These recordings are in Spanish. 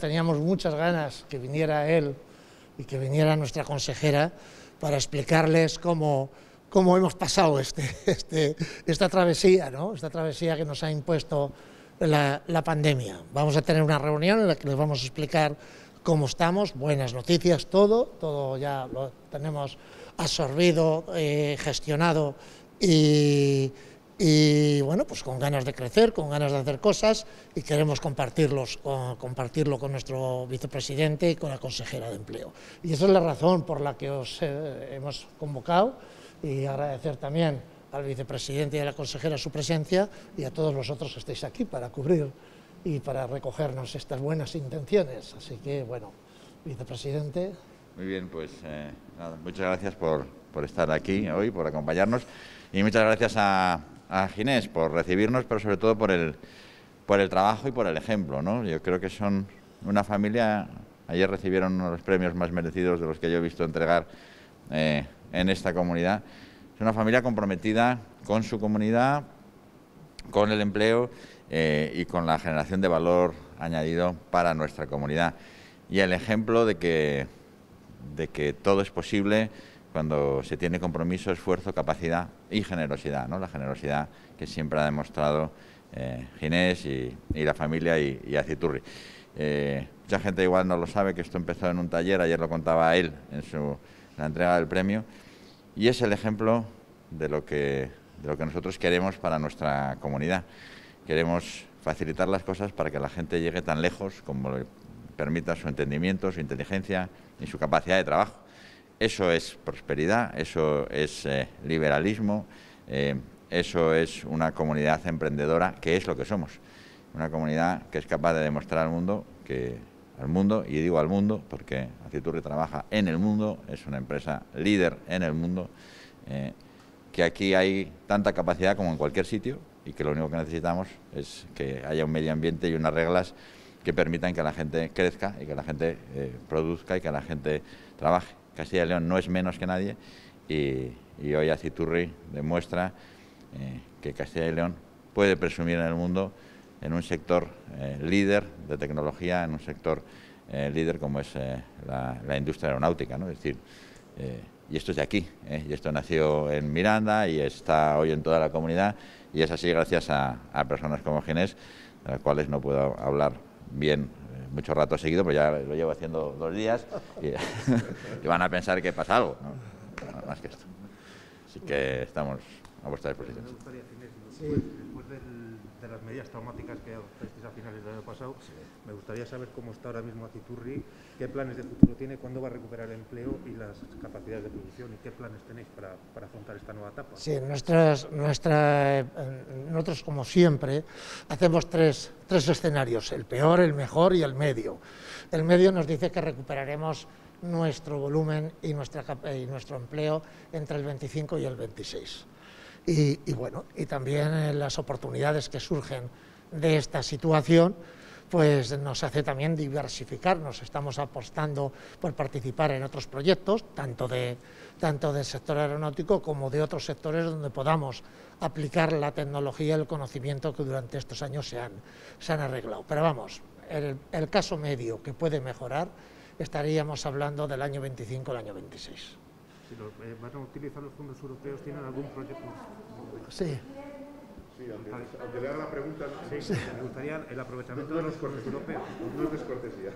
Teníamos muchas ganas que viniera él y que viniera nuestra consejera para explicarles cómo, cómo hemos pasado este, este, esta travesía, ¿no? esta travesía que nos ha impuesto la, pandemia. Vamos a tener una reunión en la que les vamos a explicar cómo estamos, buenas noticias, todo, todo ya lo tenemos absorbido, eh, gestionado y, y bueno, pues con ganas de crecer, con ganas de hacer cosas y queremos compartirlos, compartirlo con nuestro vicepresidente y con la consejera de empleo. Y esa es la razón por la que os eh, hemos convocado y agradecer también al vicepresidente y a la consejera su presencia y a todos vosotros que estáis aquí para cubrir y para recogernos estas buenas intenciones. Así que, bueno, vicepresidente. Muy bien, pues eh, nada, muchas gracias por, por estar aquí hoy, por acompañarnos y muchas gracias a, a Ginés por recibirnos, pero sobre todo por el, por el trabajo y por el ejemplo. ¿no? Yo creo que son una familia, ayer recibieron uno de los premios más merecidos de los que yo he visto entregar eh, en esta comunidad. Es una familia comprometida con su comunidad, con el empleo eh, y con la generación de valor añadido para nuestra comunidad. Y el ejemplo de que, de que todo es posible cuando se tiene compromiso, esfuerzo, capacidad y generosidad, ¿no? la generosidad que siempre ha demostrado eh, Ginés y, la familia y, y Aciturri. Eh, mucha gente igual no lo sabe que esto empezó en un taller, ayer lo contaba él en su, la entrega del premio, y es el ejemplo de lo, que, de lo que nosotros queremos para nuestra comunidad. Queremos facilitar las cosas para que la gente llegue tan lejos como le permita su entendimiento, su inteligencia y su capacidad de trabajo. Eso es prosperidad, eso es eh, liberalismo, eh, eso es una comunidad emprendedora, que es lo que somos. Una comunidad que es capaz de demostrar al mundo que al mundo, y digo al mundo porque Aciturri trabaja en el mundo, es una empresa líder en el mundo, eh, que aquí hay tanta capacidad como en cualquier sitio y que lo único que necesitamos es que haya un medio ambiente y unas reglas que permitan que la gente crezca y que la gente produzca y que la gente trabaje. Castilla y León no es menos que nadie y, hoy Aciturri demuestra eh, que Castilla y León puede presumir en el mundo en un sector eh, líder de tecnología, en un sector eh, líder como es la, industria aeronáutica, ¿no? Es decir, y esto es de aquí, y esto nació en Miranda y está hoy en toda la comunidad y es así gracias a, a personas como Ginés, de las cuales no puedo hablar bien mucho rato seguido, pero ya lo llevo haciendo dos días y, van a pensar que pasa algo, ¿no? más que esto. Así que estamos a vuestra disposición. Me gustaría, sí. Las medidas traumáticas que adoptasteis a finales del año pasado, sí. me gustaría saber cómo está ahora mismo Aciturri, qué planes de futuro tiene, cuándo va a recuperar el empleo y las capacidades de producción y qué planes tenéis para, para afrontar esta nueva etapa. Sí, nuestras, nuestra, nosotros como siempre hacemos tres, tres escenarios, el peor, el mejor y el medio. El medio nos dice que recuperaremos nuestro volumen y, nuestra, y nuestro empleo entre el 25 y el 26. Y, bueno, y también las oportunidades que surgen de esta situación, pues nos hace también diversificarnos. Estamos apostando por participar en otros proyectos, tanto, de, tanto del sector aeronáutico como de otros sectores donde podamos aplicar la tecnología y el conocimiento que durante estos años se han, se han arreglado. Pero vamos, el, el caso medio que puede mejorar, estaríamos hablando del año 25 al año 26. Si los, eh, van a utilizar los fondos europeos, ¿tienen algún proyecto? Sí. Sí, aunque, aunque, le haga la pregunta... Sí, sí, me gustaría el aprovechamiento no, de los fondos europeos. No es descortesía.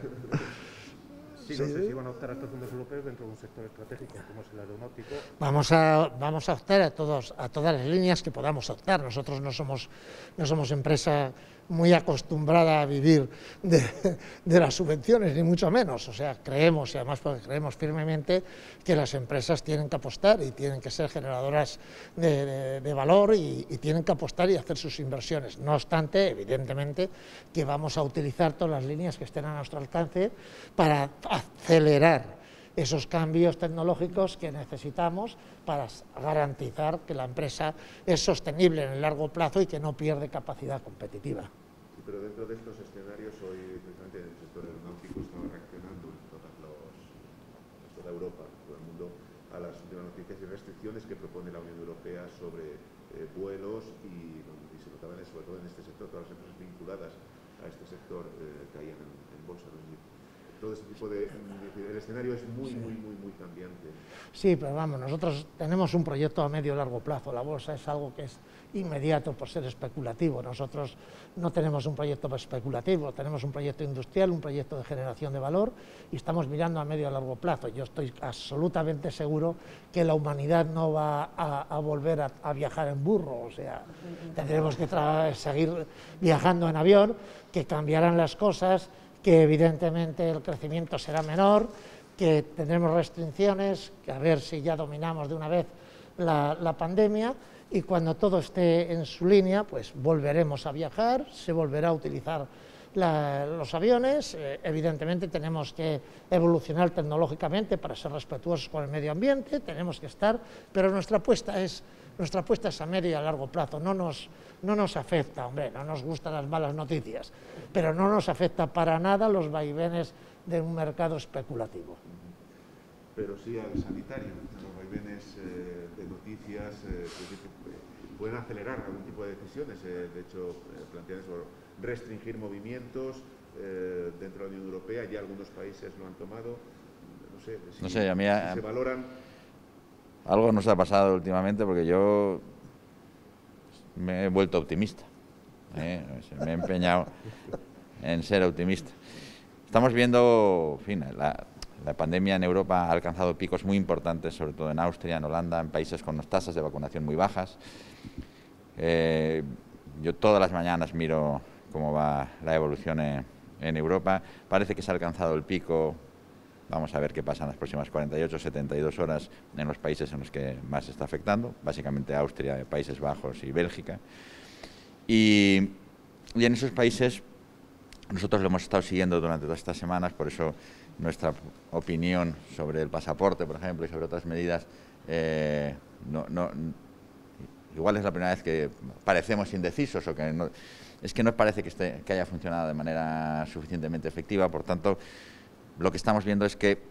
Sí, no sé si van a optar a estos fondos europeos dentro de un sector estratégico como es el aeronáutico. Vamos a, vamos a optar a, todos, a todas las líneas que podamos optar. Nosotros no somos, no somos empresa muy acostumbrada a vivir de, de, las subvenciones, ni mucho menos. O sea, creemos, y además porque creemos firmemente, que las empresas tienen que apostar y tienen que ser generadoras de, de, de valor y, y, tienen que apostar y hacer sus inversiones. No obstante, evidentemente, que vamos a utilizar todas las líneas que estén a nuestro alcance para acelerar esos cambios tecnológicos que necesitamos para garantizar que la empresa es sostenible en el largo plazo y que no pierde capacidad competitiva. Pero dentro de estos escenarios, hoy precisamente el sector aeronáutico está reaccionando en toda Europa, todo el mundo, a las últimas noticias y restricciones que propone la Unión Europea sobre eh, vuelos y, y se notaba sobre todo en este sector, todas las empresas vinculadas a este sector eh, caían en, en bolsa. ¿no? Todo ese tipo de... El escenario es muy, muy, muy, muy cambiante. Sí, pero vamos, nosotros tenemos un proyecto a medio largo plazo. La bolsa es algo que es inmediato por ser especulativo. Nosotros no tenemos un proyecto especulativo, tenemos un proyecto industrial, un proyecto de generación de valor y estamos mirando a medio y largo plazo. Yo estoy absolutamente seguro que la humanidad no va a, volver a, viajar en burro, o sea, tendremos que seguir viajando en avión, que cambiarán las cosas, que evidentemente el crecimiento será menor, que tendremos restricciones, que a ver si ya dominamos de una vez la, pandemia y cuando todo esté en su línea, pues volveremos a viajar, se volverá a utilizar los aviones, eh, evidentemente tenemos que evolucionar tecnológicamente para ser respetuosos con el medio ambiente, tenemos que estar, pero nuestra apuesta es, nuestra apuesta es a medio y a largo plazo, no nos, no nos afecta, hombre, no nos gustan las malas noticias, pero no nos afecta para nada los vaivenes de un mercado especulativo. Pero sí al sanitario, los vaivenes eh, de noticias eh, pueden acelerar algún tipo de decisiones, eh, de hecho plantean eso, restringir movimientos dentro de la Unión Europea, ya algunos países lo han tomado, no sé, si, se valoran... Algo nos ha pasado últimamente porque yo me he vuelto optimista, me he empeñado en ser optimista. Estamos viendo, en fin, la, pandemia en Europa ha alcanzado picos muy importantes, sobre todo en Austria, en Holanda, en países con tasas de vacunación muy bajas. Eh, yo todas las mañanas miro cómo va la evolución en, Europa. Parece que se ha alcanzado el pico. Vamos a ver qué pasa en las próximas 48, 72 horas en los países en los que más está afectando, básicamente Austria, Países Bajos y Bélgica. y en esos países nosotros lo hemos estado siguiendo durante todas estas semanas, por eso nuestra opinión sobre el pasaporte, por ejemplo, y sobre otras medidas, eh, igual es la primera vez que parecemos indecisos o que no, es que no parece que haya funcionado de manera suficientemente efectiva. Por tanto, lo que estamos viendo es que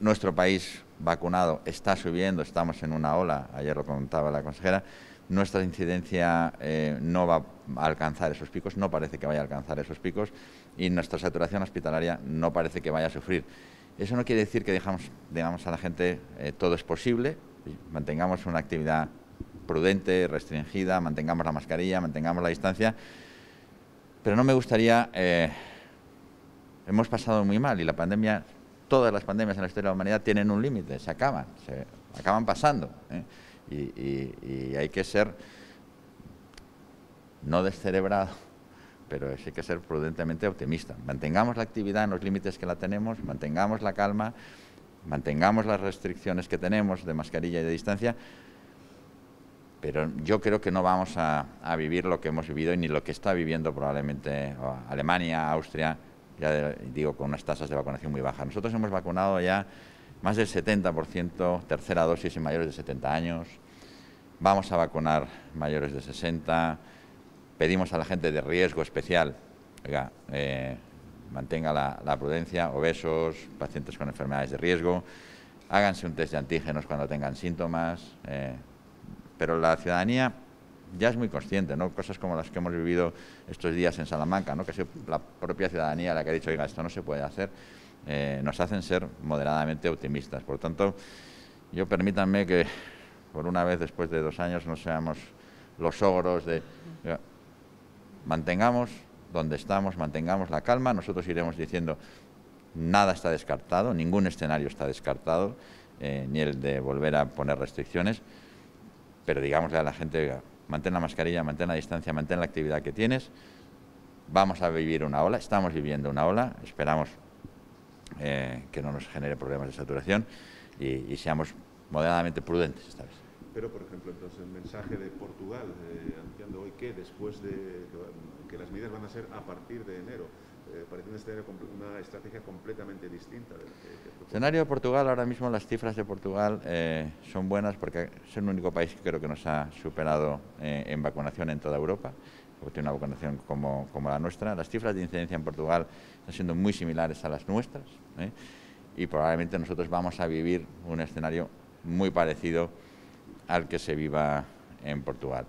nuestro país vacunado está subiendo, estamos en una ola, ayer lo contaba la consejera, nuestra incidencia eh, no va a alcanzar esos picos, no parece que vaya a alcanzar esos picos y nuestra saturación hospitalaria no parece que vaya a sufrir. Eso no quiere decir que dejamos, digamos a la gente eh, todo es posible, mantengamos una actividad prudente, restringida, mantengamos la mascarilla, mantengamos la distancia, pero no me gustaría, eh, hemos pasado muy mal y la pandemia, todas las pandemias en la historia de la humanidad tienen un límite, se acaban, se acaban pasando y, hay que ser no descerebrado, pero sí que ser prudentemente optimista. Mantengamos la actividad en los límites que la tenemos, mantengamos la calma, mantengamos las restricciones que tenemos de mascarilla y de distancia, pero yo creo que no vamos a, vivir lo que hemos vivido y ni lo que está viviendo probablemente Alemania, Austria, ya digo, con unas tasas de vacunación muy bajas. Nosotros hemos vacunado ya más del 70% tercera dosis en mayores de 70 años. Vamos a vacunar mayores de 60. Pedimos a la gente de riesgo especial, oiga, eh, mantenga la, prudencia, obesos, pacientes con enfermedades de riesgo, háganse un test de antígenos cuando tengan síntomas, eh, pero la ciudadanía ya es muy consciente, ¿no? Cosas como las que hemos vivido estos días en Salamanca, ¿no? Que la propia ciudadanía la que ha dicho, oiga, esto no se puede hacer. Eh, nos hacen ser moderadamente optimistas. Por tanto, yo permítanme que por una vez después de dos años no seamos los ogros de... Mantengamos donde estamos, mantengamos la calma, nosotros iremos diciendo nada está descartado, ningún escenario está descartado, eh, ni el de volver a poner restricciones, pero digámosle a la gente, mantén la mascarilla, mantén la distancia, mantén la actividad que tienes, vamos a vivir una ola, estamos viviendo una ola, esperamos eh, que no nos genere problemas de saturación y, seamos moderadamente prudentes esta vez. Pero, por ejemplo, entonces el mensaje de Portugal, eh, anunciando hoy que después de que, las medidas van a ser a partir de enero, eh, parece una, estrategia completamente distinta. el escenario de Portugal, ahora mismo las cifras de Portugal eh, son buenas porque es el único país que creo que nos ha superado en vacunación en toda Europa tiene una vacunación como, como, la nuestra. Las cifras de incidencia en Portugal están siendo muy similares a las nuestras ¿eh? y probablemente nosotros vamos a vivir un escenario muy parecido al que se viva en Portugal.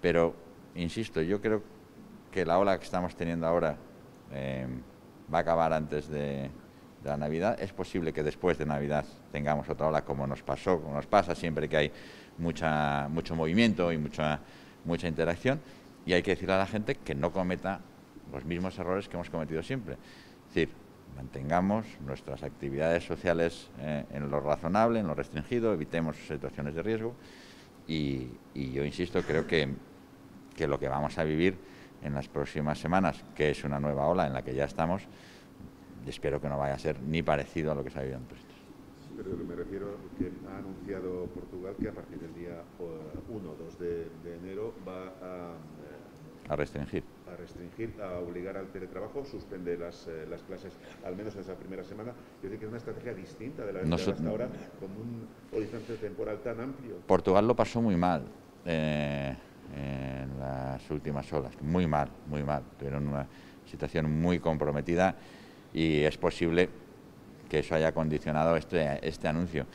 Pero, insisto, yo creo que la ola que estamos teniendo ahora, eh, va a acabar antes de, la Navidad. Es posible que después de Navidad tengamos otra ola como nos pasó, como nos pasa siempre que hay mucha, mucho movimiento y mucha, mucha interacción. Y hay que decirle a la gente que no cometa los mismos errores que hemos cometido siempre. Es decir, mantengamos nuestras actividades sociales eh, en lo razonable, en lo restringido, evitemos situaciones de riesgo y, yo insisto, creo que, que, lo que vamos a vivir en las próximas semanas, que es una nueva ola en la que ya estamos, espero que no vaya a ser ni parecido a lo que se ha vivido antes. Pero me refiero que ha anunciado Portugal que a partir del día 1 o 2 de, enero va a, eh, a restringir a restringir, a obligar al teletrabajo, suspende las, eh, las clases, al menos en esa primera semana. Yo creo que es una estrategia distinta de la de hasta ahora, con un horizonte temporal tan amplio. Portugal lo pasó muy mal eh, en las últimas olas, muy mal, muy mal. Tuvieron una situación muy comprometida y es posible que eso haya condicionado este, este anuncio.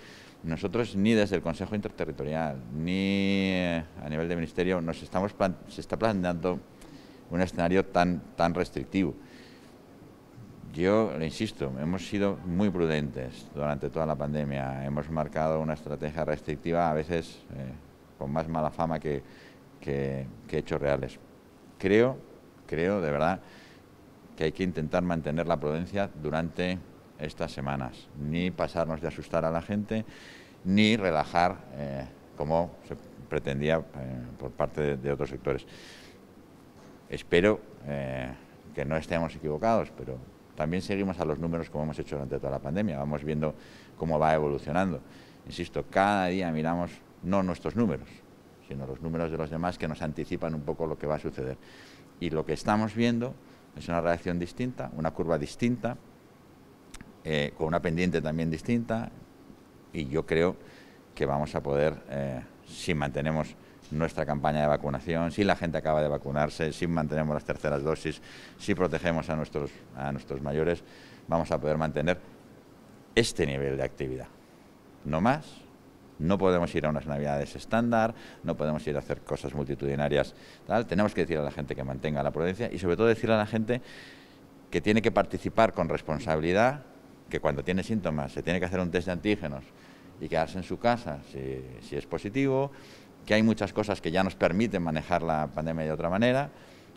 Nosotros ni desde el Consejo Interterritorial ni eh, a nivel de Ministerio nos estamos se está planteando un escenario tan, tan restrictivo. Yo le insisto, hemos sido muy prudentes durante toda la pandemia, hemos marcado una estrategia restrictiva a veces eh, con más mala fama que, que, hechos reales. Creo, creo de verdad que hay que intentar mantener la prudencia durante estas semanas, ni pasarnos de asustar a la gente, ni relajar eh, como se pretendía eh, por parte de otros sectores. Espero eh, que no estemos equivocados, pero también seguimos a los números como hemos hecho durante toda la pandemia, vamos viendo cómo va evolucionando. Insisto, cada día miramos no nuestros números, sino los números de los demás que nos anticipan un poco lo que va a suceder. Y lo que estamos viendo es una reacción distinta, una curva distinta, eh, con una pendiente también distinta, y yo creo que vamos a poder, eh, si mantenemos nuestra campaña de vacunación, si la gente acaba de vacunarse, si mantenemos las terceras dosis, si protegemos a nuestros, a nuestros mayores, vamos a poder mantener este nivel de actividad. No más, no podemos ir a unas navidades estándar, no podemos ir a hacer cosas multitudinarias, tenemos que decir a la gente que mantenga la prudencia y sobre todo decir a la gente que tiene que participar con responsabilidad, que cuando tiene síntomas se tiene que hacer un test de antígenos y quedarse en su casa si, si es positivo, que hay muchas cosas que ya nos permiten manejar la pandemia de otra manera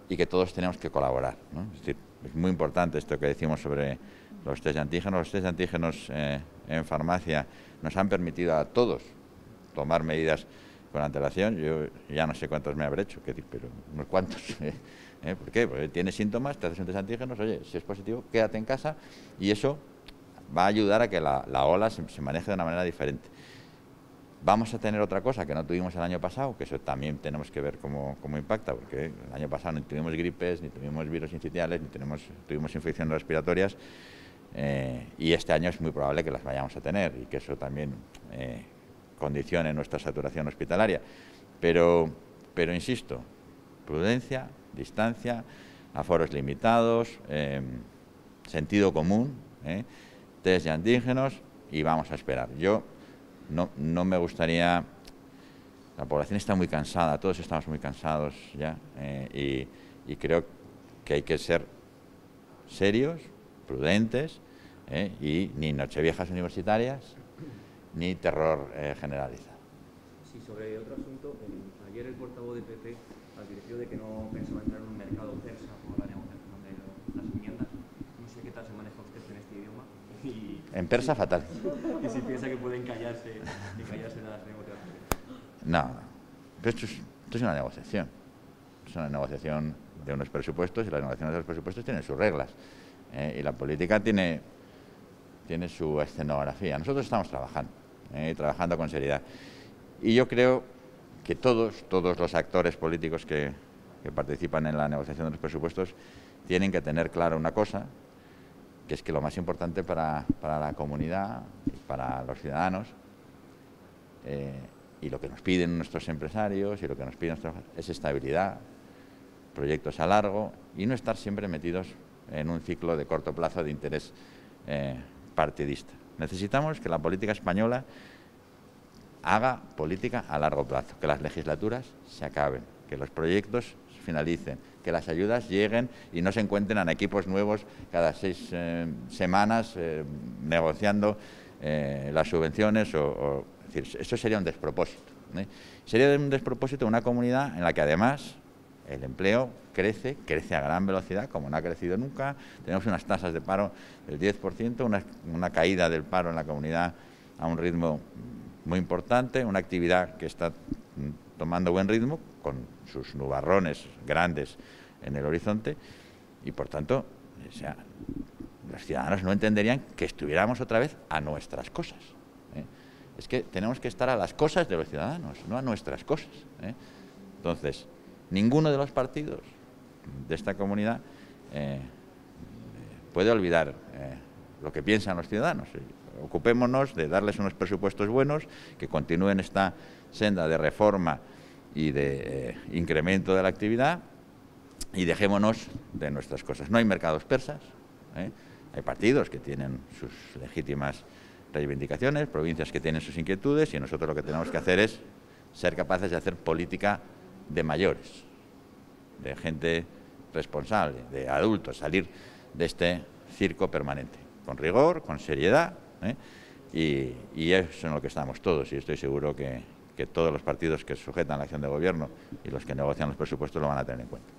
y que todos tenemos que colaborar. Es decir, es muy importante esto que decimos sobre los test de antígenos. Los test de antígenos eh, en farmacia nos han permitido a todos tomar medidas con antelación. Yo ya no sé cuántos me habré hecho, pero unos cuantos. ¿eh? ¿Por qué? Porque tienes síntomas, te haces un test antígenos, oye, si es positivo, quédate en casa y eso va a ayudar a que la, ola se maneje de una manera diferente. Vamos a tener otra cosa que no tuvimos el año pasado, que eso también tenemos que ver cómo, impacta, porque el año pasado ni tuvimos gripes, ni tuvimos virus incitiales, ni tenemos, tuvimos infecciones respiratorias, eh, y este año es muy probable que las vayamos a tener y que eso también eh, condicione nuestra saturación hospitalaria. Pero, pero insisto, prudencia, distancia, aforos limitados, eh, sentido común, test de antígenos y vamos a esperar. Yo no, no me gustaría... La población está muy cansada, todos estamos muy cansados ya, eh, y, creo que hay que ser serios, prudentes, eh, y ni nocheviejas universitarias, ni terror eh, generalizado. Sí, sobre otro asunto, ayer el portavoz de PP advirtió de que no pensaba entrar en un mercado persa por la negociación de las enmiendas. No sé qué tal se maneja usted en este idioma. En persa, fatal. y si piensa que pueden callarse, callarse en las negociaciones. No, pero esto es, una negociación. Es una negociación de unos presupuestos y las negociaciones de los presupuestos tienen sus reglas. Eh, y la política tiene, tiene su escenografía. Nosotros estamos trabajando, eh, trabajando con seriedad. Y yo creo que todos, todos los actores políticos que, participan en la negociación de los presupuestos tienen que tener clara una cosa, que es que lo más importante para, la comunidad, para los ciudadanos, eh, y lo que nos piden nuestros empresarios y lo que nos piden nuestros es estabilidad, proyectos a largo y no estar siempre metidos en un ciclo de corto plazo de interés eh, partidista. Necesitamos que la política española haga política a largo plazo, que las legislaturas se acaben, que los proyectos finalicen, que las ayudas lleguen y no se encuentren en equipos nuevos cada seis eh, semanas eh, negociando eh, las subvenciones. O, es decir, eso sería un despropósito. Sería un despropósito una comunidad en la que además el empleo crece, crece a gran velocidad, como no ha crecido nunca. Tenemos unas tasas de paro del 10%, una, una caída del paro en la comunidad a un ritmo muy importante, una actividad que está tomando buen ritmo, con sus nubarrones grandes en el horizonte, y por tanto, los ciudadanos no entenderían que estuviéramos otra vez a nuestras cosas. ¿eh? Es que tenemos que estar a las cosas de los ciudadanos, no a nuestras cosas. ¿eh? Entonces, ninguno de los partidos de esta comunidad eh, puede olvidar lo que piensan los ciudadanos. Ocupémonos de darles unos presupuestos buenos, que continúen esta senda de reforma y de eh, incremento de la actividad y dejémonos de nuestras cosas. No hay mercados persas, ¿eh? hay partidos que tienen sus legítimas reivindicaciones, provincias que tienen sus inquietudes y nosotros lo que tenemos que hacer es ser capaces de hacer política de mayores, de gente responsable, de adultos, salir de este circo permanente, con rigor, con seriedad, ¿eh? y, y eso es en lo que estamos todos y estoy seguro que todos los partidos que sujetan la acción de gobierno y los que negocian los presupuestos lo van a tener en cuenta.